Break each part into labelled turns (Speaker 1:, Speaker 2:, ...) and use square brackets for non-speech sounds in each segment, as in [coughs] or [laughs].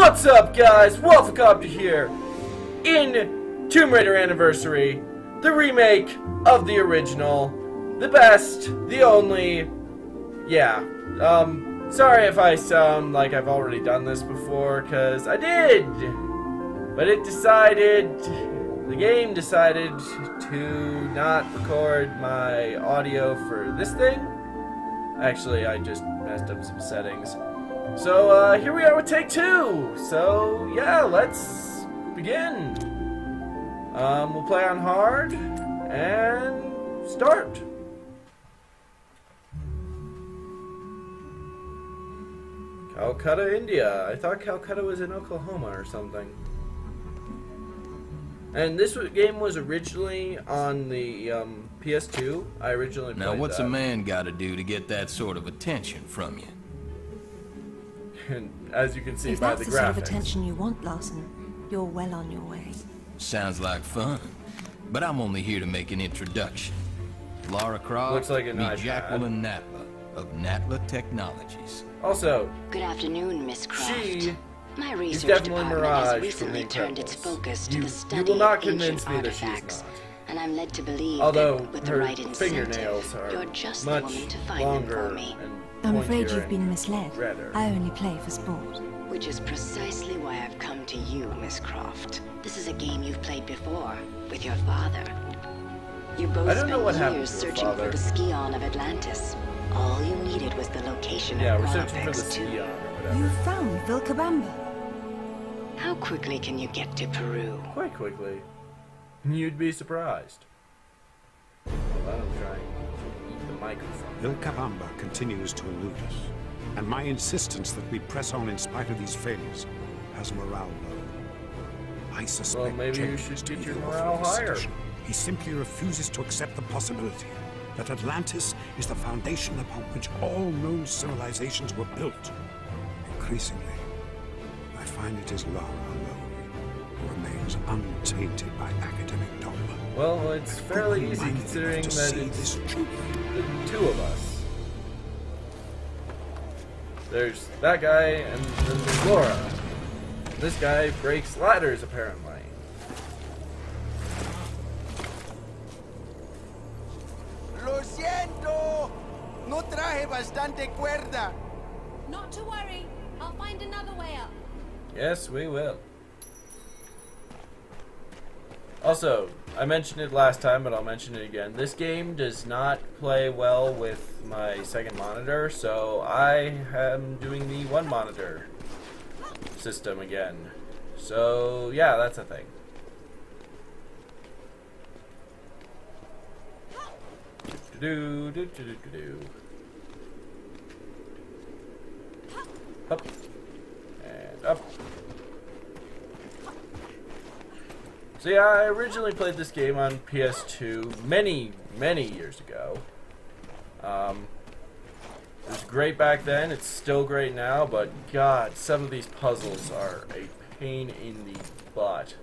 Speaker 1: What's up, guys? Wafflecopter here in Tomb Raider Anniversary, the remake of the original, the best, the only. Yeah. Um, sorry if I sound like I've already done this before, because I did! But it decided. The game decided to not record my audio for this thing. Actually, I just messed up some settings. So uh, here we are with take two. So yeah, let's begin. Um, we'll play on hard and start. Calcutta, India. I thought Calcutta was in Oklahoma or something. And this game was originally on the um, PS2. I originally
Speaker 2: Now, what's
Speaker 1: that.
Speaker 2: a man got to do to get that sort of attention from you?
Speaker 1: And [laughs] as you can see
Speaker 3: If
Speaker 1: by
Speaker 3: that's
Speaker 1: the
Speaker 3: the sort of attention you want, Larson, you're well on your way.
Speaker 2: Sounds like fun, but I'm only here to make an introduction. Lara Croft,
Speaker 1: Looks like an
Speaker 2: meet
Speaker 1: iPad.
Speaker 2: Jacqueline Natla of Natla Technologies.
Speaker 1: Also,
Speaker 4: Good afternoon, Miss Croft.
Speaker 1: she
Speaker 4: My research department
Speaker 1: Mirage
Speaker 4: has recently turned its focus to
Speaker 1: You-
Speaker 4: the
Speaker 1: you
Speaker 4: study
Speaker 1: will not
Speaker 4: of
Speaker 1: convince
Speaker 4: ancient
Speaker 1: me that she's
Speaker 4: artifacts.
Speaker 1: not.
Speaker 4: And I'm led to believe
Speaker 1: Although
Speaker 4: that with the right incentive, you're just the
Speaker 1: much
Speaker 4: woman to find them for me.
Speaker 1: And
Speaker 3: I'm afraid you've been misled.
Speaker 1: redder.
Speaker 3: I only play for sport.
Speaker 4: Which is precisely why I've come to you, Miss Croft. This is a game you've played before, with your father. You both
Speaker 1: I don't know
Speaker 4: spent
Speaker 1: what
Speaker 4: years searching for the Scion of Atlantis. All you needed was the location
Speaker 1: Yeah,
Speaker 4: of
Speaker 1: we're searching for the
Speaker 4: Malapex 2.
Speaker 1: Sion.
Speaker 3: You found Vilcabamba.
Speaker 4: How quickly can you get to Peru?
Speaker 1: Quite quickly. You'd be surprised. Hold on, I'm trying to eat the microphone.
Speaker 5: Vilcabamba continues to elude us, and my insistence that we press on in spite of these failures has morale low. I suspect
Speaker 1: maybe you
Speaker 5: Jenkins
Speaker 1: should get your morale higher.
Speaker 5: He simply refuses to accept the possibility that Atlantis is the foundation upon which all known civilizations were built. Increasingly, I find it is Lara alone who remains untainted by dogma.
Speaker 1: Well, it's fairly easy considering that
Speaker 5: see
Speaker 1: it's the two of us. There's that guy and then there's Laura. This guy breaks ladders apparently.
Speaker 6: Lo siento. No traje bastante cuerda.
Speaker 7: Not to worry. I'll find another way up.
Speaker 1: Yes, we will. Also, I mentioned it last time, but I'll mention it again. This game does not play well with my second monitor, so I am doing the one monitor system again. So, yeah, that's a thing. Do do do do do do. Up and up. So yeah, I originally played this game on PS2 many, many years ago. Um, it was great back then. It's still great now, but God, some of these puzzles are a pain in the butt.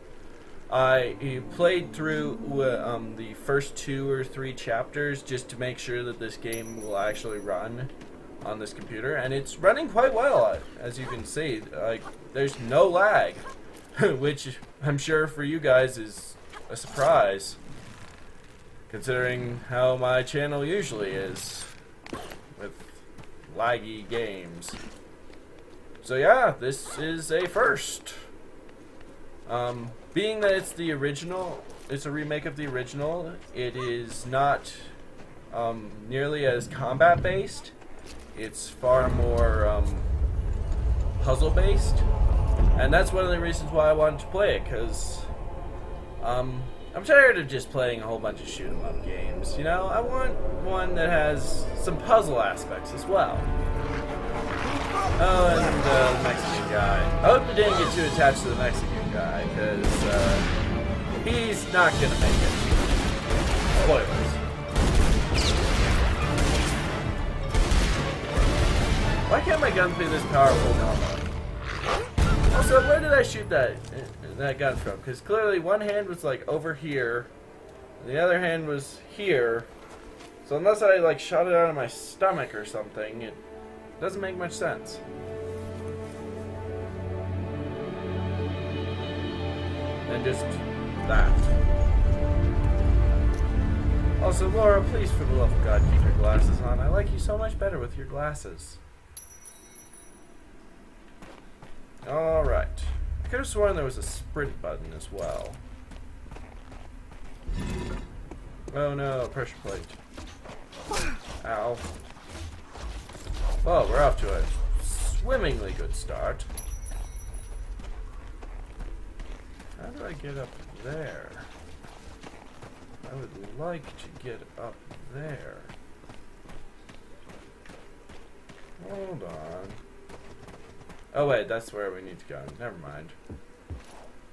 Speaker 1: I played through uh, um, the first two or three chapters just to make sure that this game will actually run on this computer, and it's running quite well, as you can see. Like, there's no lag, [laughs] which I'm sure for you guys is a surprise, considering how my channel usually is with laggy games. So yeah, this is a first. Um, being that it's the original, it's a remake of the original, it is not um, nearly as combat based. It's far more um, puzzle based, and that's one of the reasons why I wanted to play it. Because um, I'm tired of just playing a whole bunch of shoot 'em up games. You know, I want one that has some puzzle aspects as well. Oh, and uh, the Mexican guy. I hope you didn't get too attached to the Mexican guy, because uh, he's not gonna make it. Spoilers. Why can't my gun be this powerful normally? Oh, also, where did I shoot that that gun from? Because clearly one hand was like over here, the other hand was here. So unless I like shot it out of my stomach or something, it doesn't make much sense. And just that. Also, Laura, please, for the love of God, keep your glasses on. I like you so much better with your glasses. Alright. I could have sworn there was a sprint button as well. Oh no, pressure plate. Ow. Well, we're off to a swimmingly good start. How do I get up there? I would like to get up there. Hold on. Oh wait, that's where we need to go. Never mind.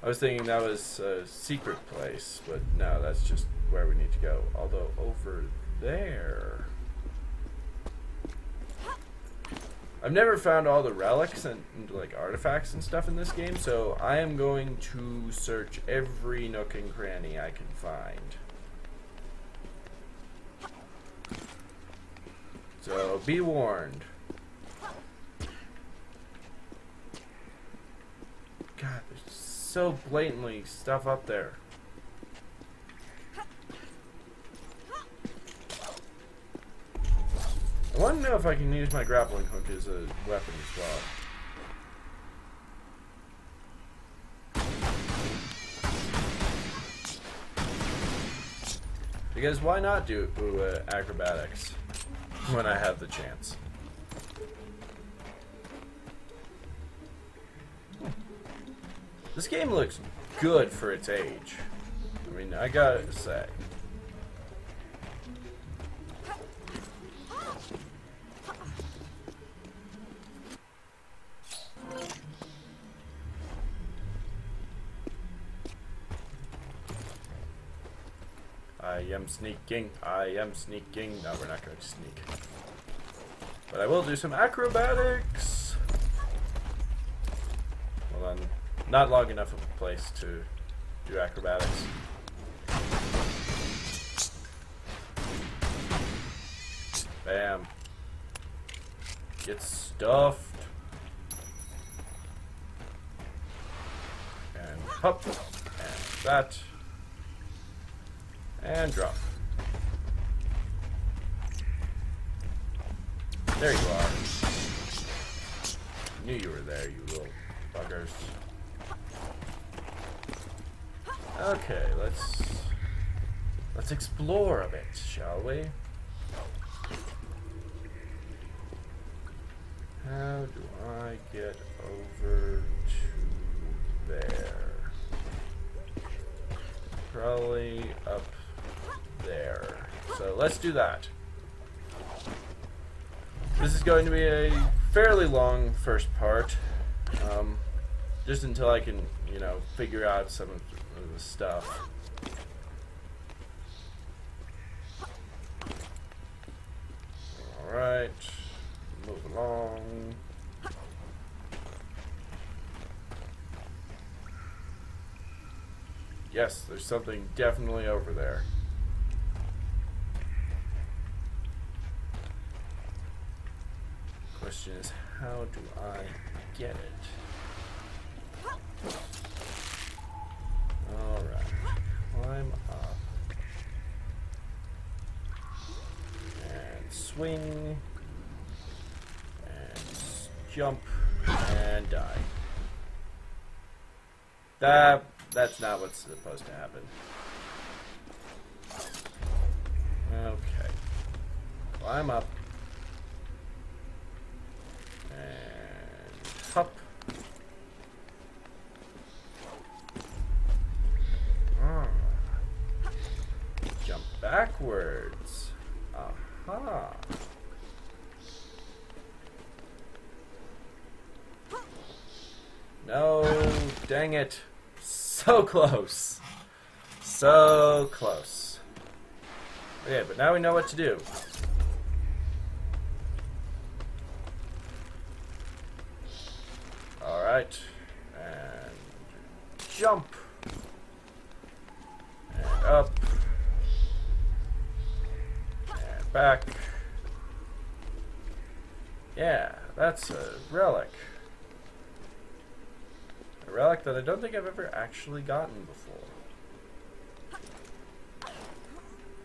Speaker 1: I was thinking that was a secret place, but no, that's just where we need to go. Although over there... I've never found all the relics and, and, like artifacts and stuff in this game, so I am going to search every nook and cranny I can find. So be warned. God, there's so blatantly stuff up there. I want to know if I can use my grappling hook as a weapon as well. Because why not do uh, acrobatics when I have the chance? This game looks good for its age. I mean, I gotta say. I am sneaking. I am sneaking. No, we're not going to sneak. But I will do some acrobatics. Well then, not long enough of a place to do acrobatics. Bam. Get stuffed. And hop. And that. And drop. There you are. Knew you were there, you little buggers. Okay, let's let's explore a bit, shall we? How do I get over to there? Probably up there. So let's do that. This is going to be a fairly long first part. Um, just until I can, you know, figure out some of the stuff. Alright. Move along. Yes, there's something definitely over there. Question is, how do I get it? Alright. Climb up. And swing. And jump. And die. That that's not what's supposed to happen. Okay. Climb up. And hop. Ah. Jump backwards. Aha. No, dang it. So close. So close. Okay, but now we know what to do. Alright. And jump. And up. And back. Yeah, that's a relic. Relic that I don't think I've ever actually gotten before.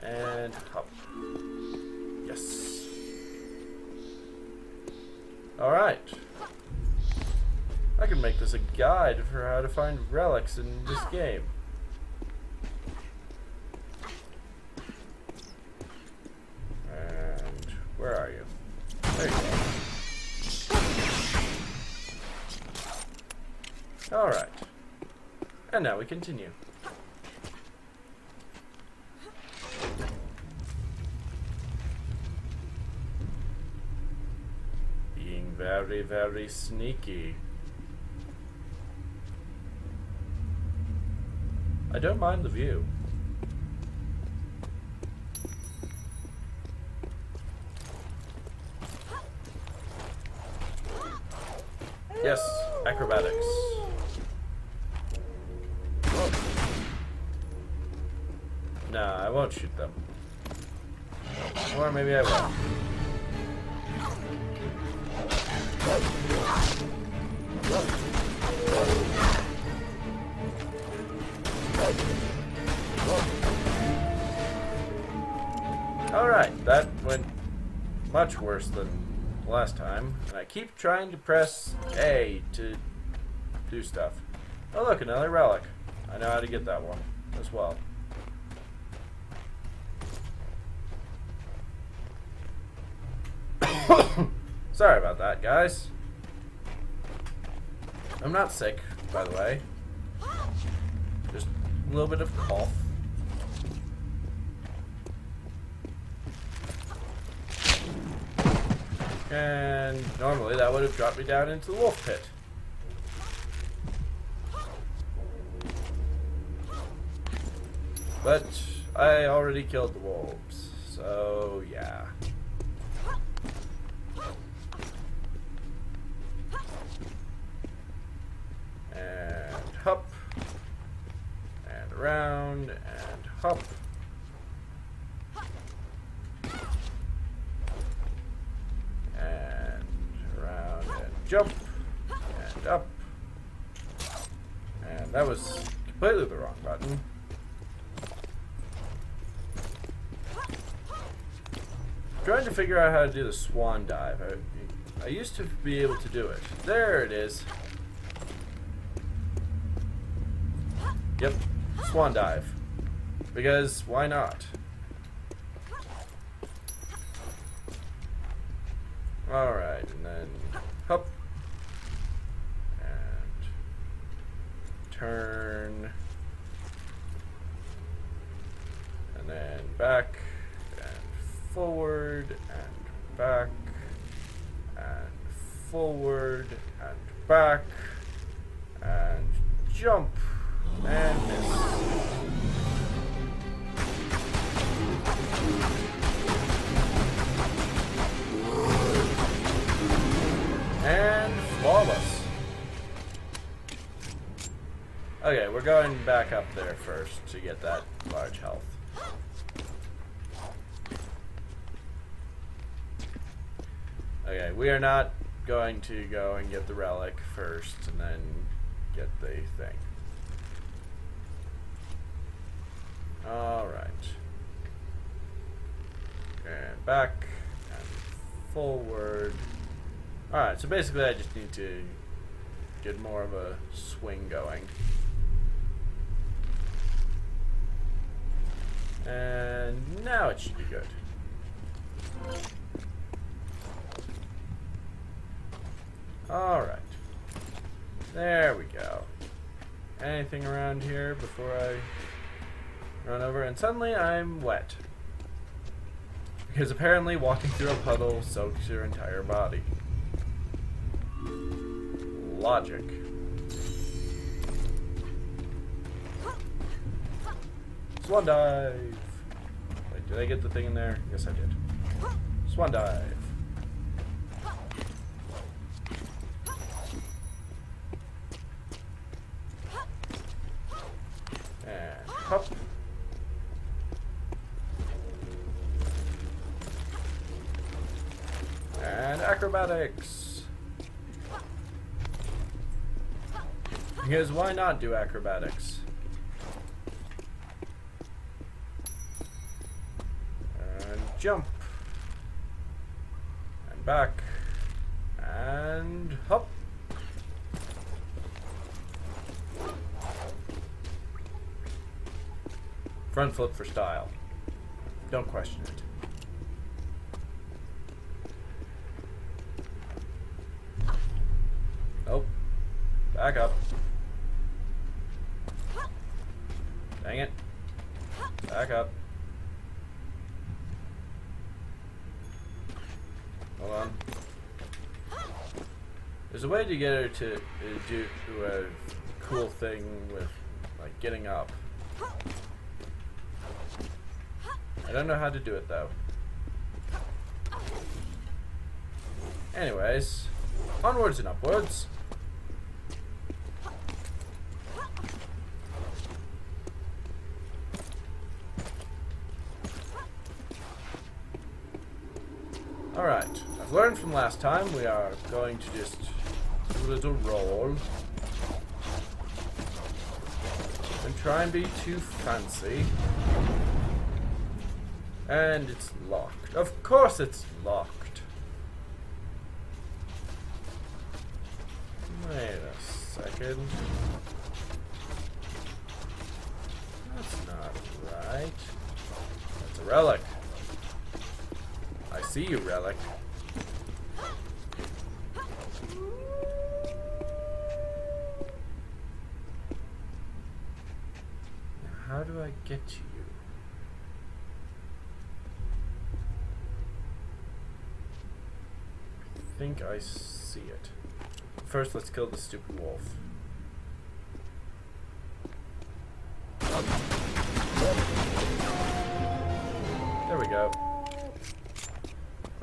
Speaker 1: And hop. Yes. Alright. I can make this a guide for how to find relics in this game. And where are you? There you go. Alright. And now we continue. Being very, very sneaky. I don't mind the view. Yes, acrobatics. Won't shoot them. Or maybe I will. Alright, that went much worse than last time. And I keep trying to press A to do stuff. Oh look, another relic. I know how to get that one as well. [coughs] Sorry about that, guys. I'm not sick, by the way. Just a little bit of cough. And normally that would have dropped me down into the wolf pit. But I already killed the wolves, so yeah. And hop. And around and hop. And around and jump. And up. And that was completely the wrong button. Trying to figure out how to do the swan dive. I, I used to be able to do it. There it is. Yep, swan dive. Because why not? Alright, and then hop. And turn. And then back forward and back and forward and back and jump and miss. And flawless. Okay, we're going back up there first to get that large health. Okay, we are not going to go and get the relic first and then get the thing. Alright. And back and forward. Alright, so basically I just need to get more of a swing going. And now it should be good. Alright. There we go. Anything around here before I run over? And suddenly I'm wet. Because apparently walking through a puddle soaks your entire body. Logic. Swan dive! Wait, did I get the thing in there? Yes, I did. Swan dive. And. And acrobatics. Because why not do acrobatics? And jump. And back. And hop. Front flip for style. Don't question it. Oh. Back up. Dang it. Back up. Hold on. There's a way to get her to uh, do a cool thing with, like, getting up. I don't know how to do it, though. Anyways, onwards and upwards. Alright, I've learned from last time we are going to just do a little roll. And try and be too fancy. And it's locked. Of course it's locked. Wait a second. That's not right. That's a relic. I see you, relic. Now, How do I get to you? I think I see it. First, let's kill the stupid wolf. There we go.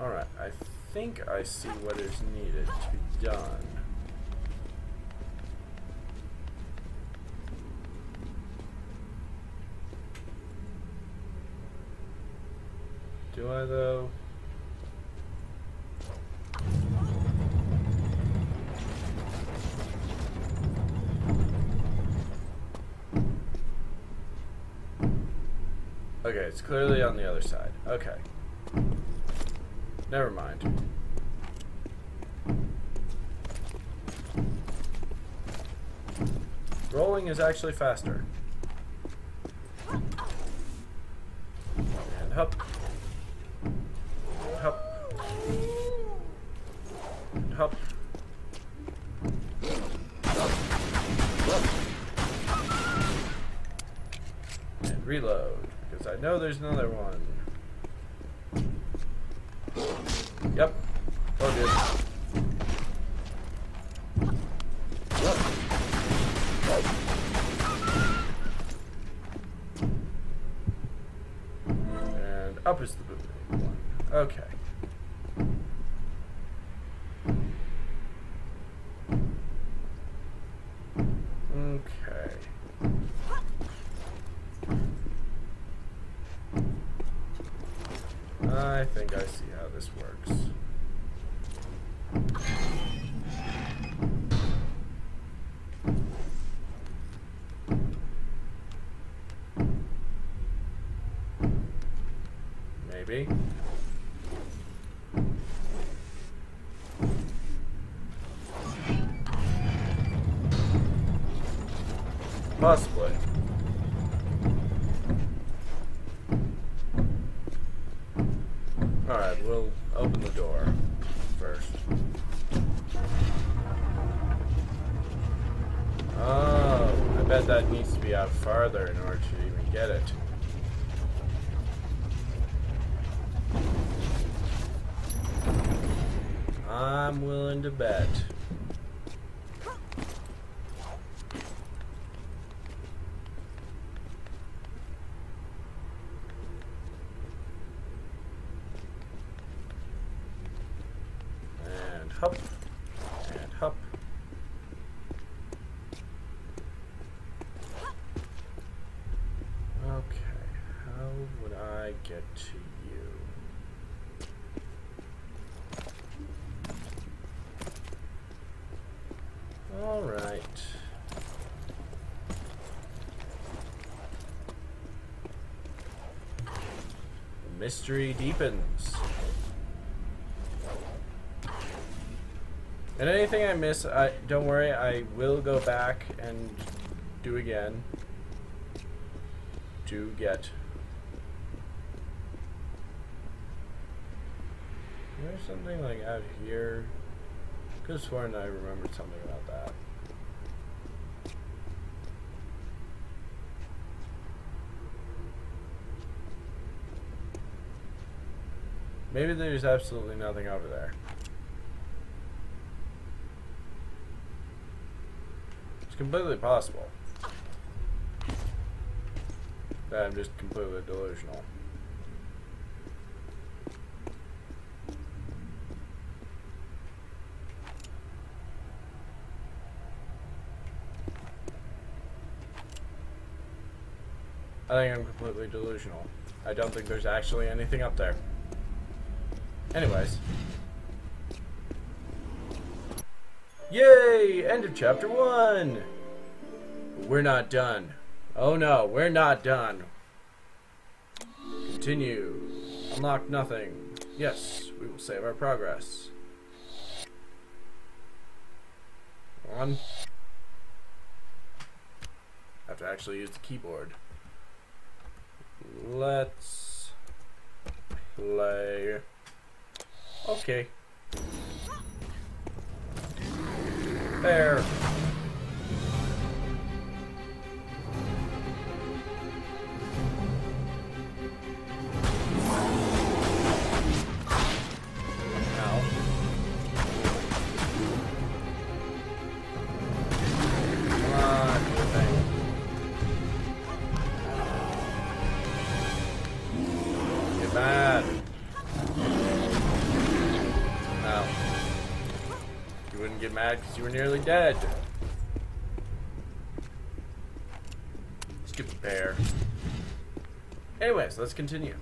Speaker 1: Alright, I think I see what is needed to be done. Do I though? Okay, it's clearly on the other side. Okay. Never mind. Rolling is actually faster. And hop. Hop. And hop. Know there's another one. Yep. Oh, good. And up is the boot one. Okay. Okay. I think I see how this works. Maybe. Possibly. Alright, we'll open the door first. Oh, I bet that needs to be out farther in order to even get it. I'm willing to bet. And hop. And hop. Okay, how would I get to you? Alright. Mystery deepens. And anything I miss, I don't worry, I will go back and do again to get. There's something like out here. Have sworn I remembered something about that. Maybe there's absolutely nothing over there. It's completely possible. That I'm just completely delusional. I think I'm completely delusional. I don't think there's actually anything up there. Anyways. Yay! End of chapter one! We're not done. Oh no, we're not done. Continue. Unlock nothing. Yes, we will save our progress. On. Have to actually use the keyboard. Let's play. Okay. There. Mad because you were nearly dead. Stupid bear. Anyways, let's continue.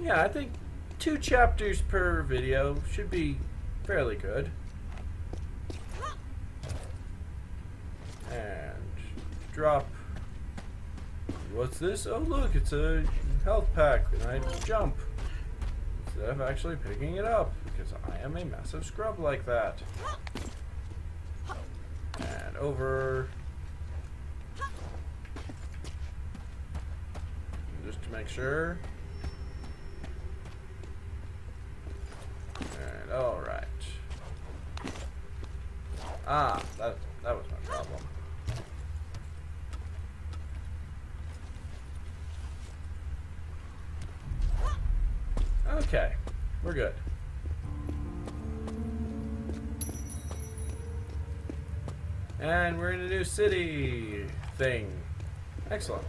Speaker 1: Yeah, I think two chapters per video should be fairly good. And drop. What's this? Oh, look, it's a health pack, and I jump instead of actually picking it up because I am a massive scrub like that. And over. Just to make sure. And all right. Ah, that that was my problem. Okay, we're good. And we're in a new city thing. Excellent.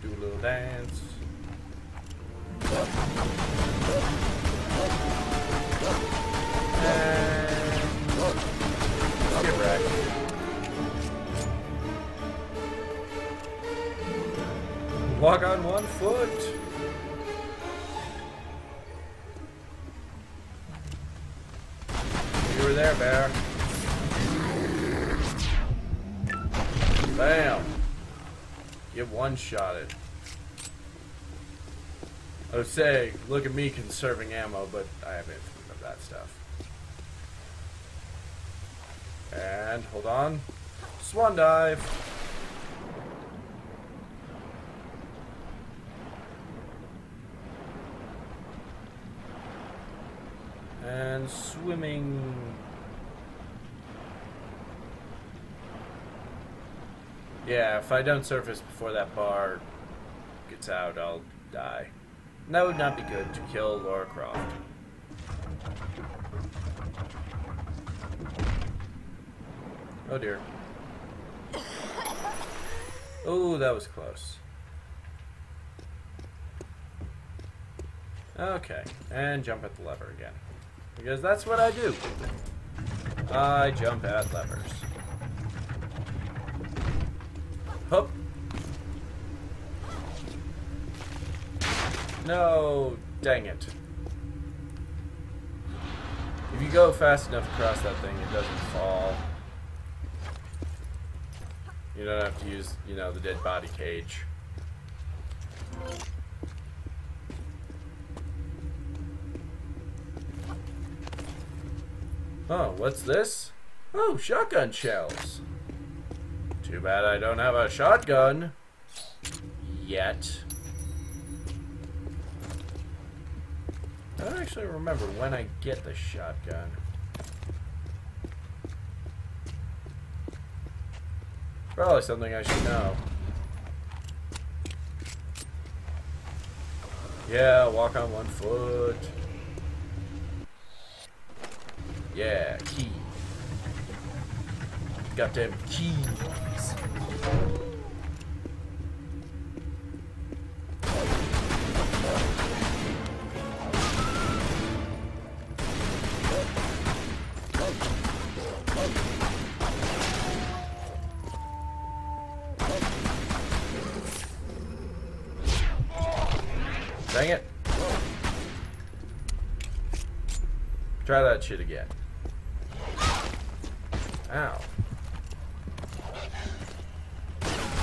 Speaker 1: Do a little dance. And Walk on one foot. You were there, bear. Bam. Get one shotted. I would say, look at me conserving ammo, but I have infinite of that stuff. And hold on. Swan dive. And swimming. Yeah, if I don't surface before that bar gets out, I'll die. That would not be good to kill Laura Croft. Oh dear. Oh, that was close. Okay, and jump at the lever again. Because that's what I do. I jump at levers. Hup. No, dang it. If you go fast enough across that thing, it doesn't fall. You don't have to use, you know, the dead body cage. Oh, what's this? Oh, shotgun shells. Too bad I don't have a shotgun. Yet. I don't actually remember when I get the shotgun. Probably something I should know. Yeah, walk on one foot. Yeah, key. Goddamn keys. Dang it. Try that shit again. Ow.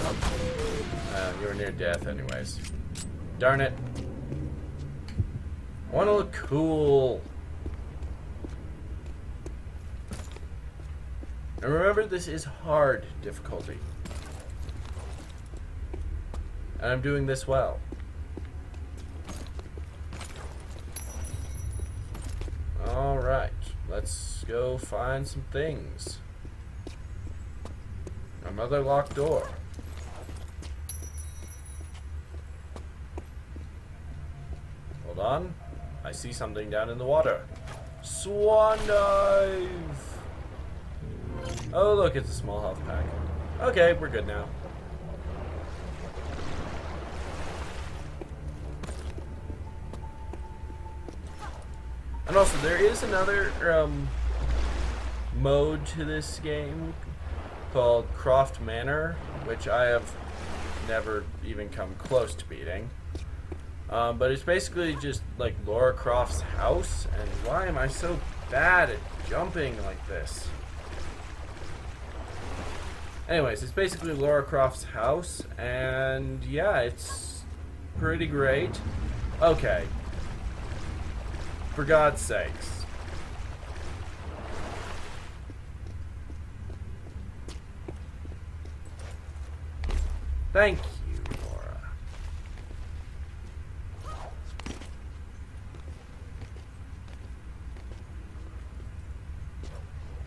Speaker 1: Uh, you were near death anyways. Darn it. I want to look cool. And remember, this is hard difficulty. And I'm doing this well. Alright, let's go find some things. Another locked door. On. I see something down in the water. Swan dive! Oh, look, it's a small health pack. Okay, we're good now. And also, there is another um, mode to this game called Croft Manor, which I have never even come close to beating. Um, but it's basically just like Laura Croft's house, and why am I so bad at jumping like this? Anyways, it's basically Laura Croft's house, and yeah, it's pretty great. Okay. For God's sakes. Thank you, Laura.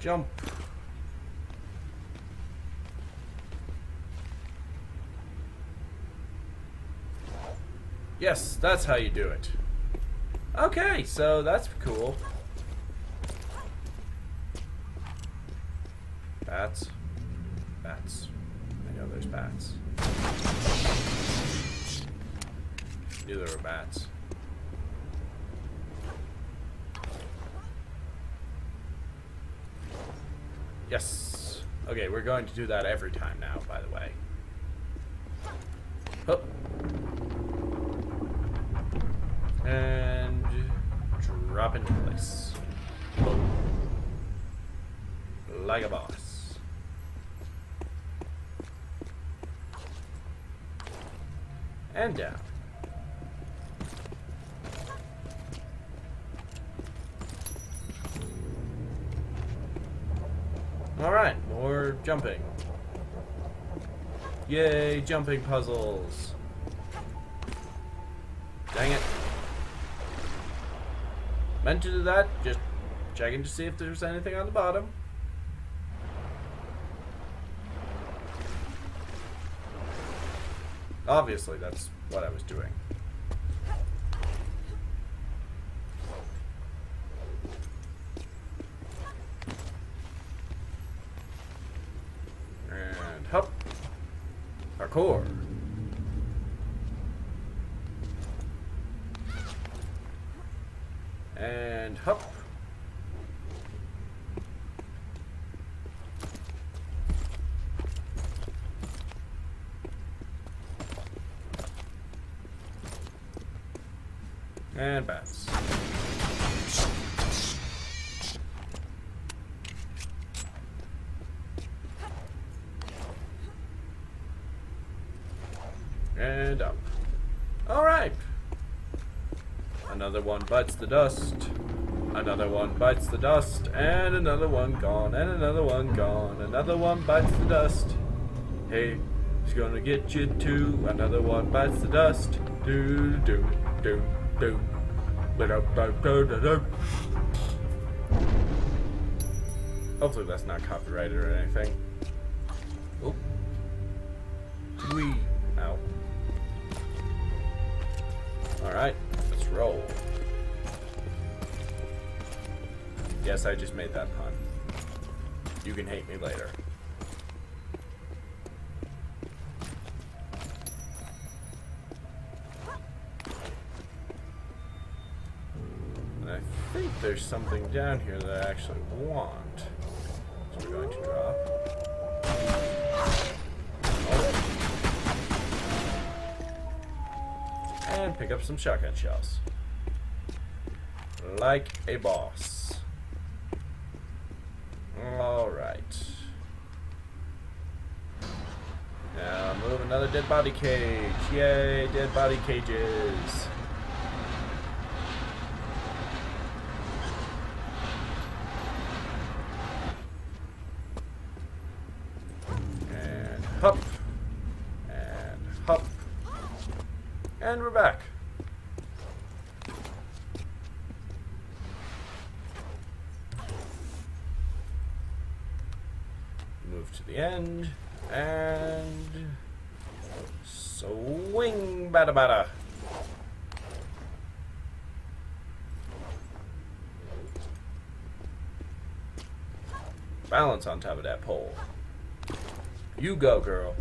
Speaker 1: Jump. Yes, that's how you do it. Okay, so that's cool. Bats. Bats. I know there's bats. I Knew there were bats. Yes. Okay, we're going to do that every time now, by the way. Oh. And drop into place. Boom. Like a boss. And down. Alright, more jumping. Yay, jumping puzzles. Dang it. Meant to do that, just checking to see if there's anything on the bottom. Obviously, that's what I was doing. And hop. Parkour. And hop. And bats. And up. Alright. Another one bites the dust. Another one bites the dust. And another one gone. And another one gone. Another one bites the dust. Hey, he's gonna get you too. Another one bites the dust. Do do do do. Hopefully that's not copyrighted or anything. Oh. Wee. Ow. Alright, let's roll. Yes, I just made that pun. You can hate me later. And I think there's something down here that I actually want. So we're going to drop. And pick up some shotgun shells. Like a boss. Alright. Now move another dead body cage. Yay, dead body cages. And hop. And hop. And we're back. Move to the end. Bada bada. Balance on top of that pole. You go, girl.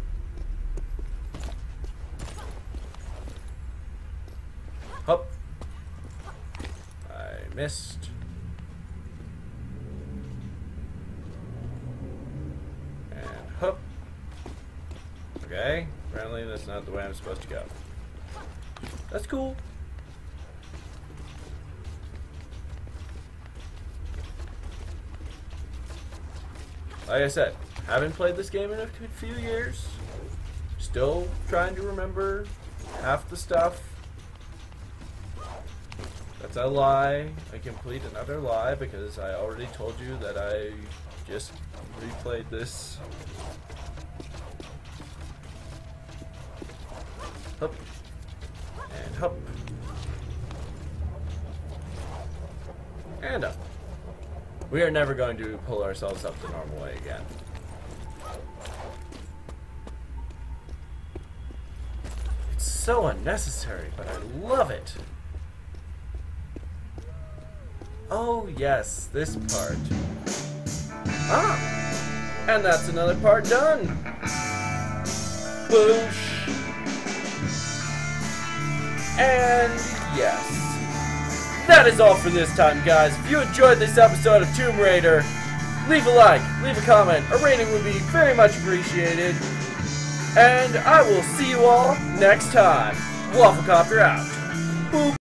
Speaker 1: Hop. I missed. And hop. Okay. Apparently that's not the way I'm supposed to go. That's cool. Like I said, haven't played this game in a few years. Still trying to remember half the stuff. That's a lie. I complete another lie because I already told you that I just replayed this. Hup. Hup. And up. We are never going to pull ourselves up the normal way again. It's so unnecessary, but I love it. Oh, yes, this part. Ah! And that's another part done! Boosh! And yes. That is all for this time, guys. If you enjoyed this episode of Tomb Raider, leave a like, leave a comment, a rating would be very much appreciated. And I will see you all next time. Wafflecopter out. Boop.